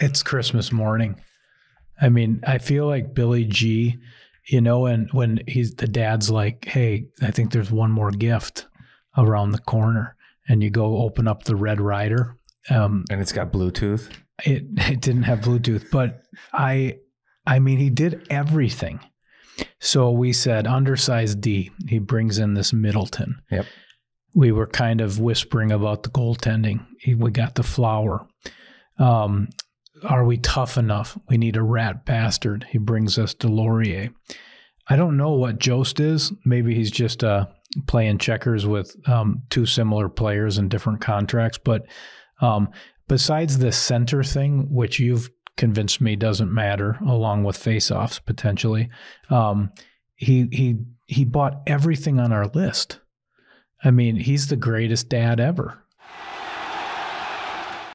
it's Christmas morning. I mean, I feel like Billy G, you know, and when he's the dad's like, "Hey, I think there's one more gift around the corner," and you go open up the Red Ryder, Um, and it's got Bluetooth. it it didn't have Bluetooth, but I, I mean, he did everything. So we said undersized D. He brings in this Middleton. Yep. We were kind of whispering about the goaltending. He, we got the flower. Um, are we tough enough? We need a rat bastard. He brings us Deslauriers. I don't know what Jost is. Maybe he's just uh, playing checkers with um, two similar players in different contracts. But um, besides the center thing, which you've convinced me doesn't matter, along with face-offs potentially, um, he he he bought everything on our list. I mean, he's the greatest dad ever.